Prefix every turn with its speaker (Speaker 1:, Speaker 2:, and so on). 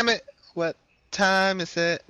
Speaker 1: Damn it! What time is it?